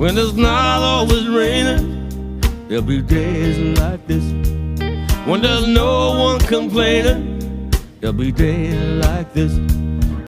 When it's not always raining, there'll be days like this. When there's no one complaining, there'll be days like this.